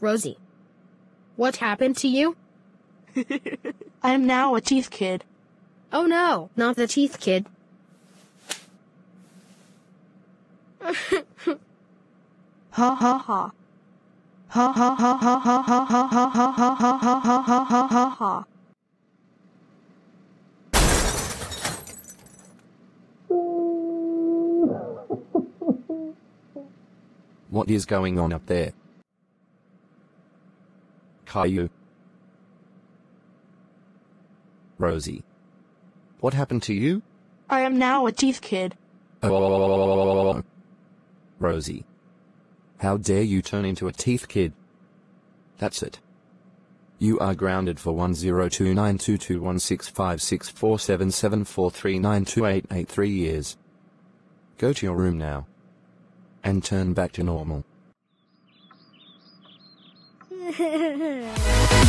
Rosie. What happened to you? I am now a teeth kid. Oh no, not the teeth kid. Ha ha ha. Ha ha ha ha ha ha ha ha ha ha ha ha ha ha ha ha. What is going on up there? Caillou. Rosie. What happened to you? I am now a teeth kid. Oh. Rosie. How dare you turn into a teeth kid? That's it. You are grounded for 10292216564774392883 years. Go to your room now. And turn back to normal. 嘿嘿嘿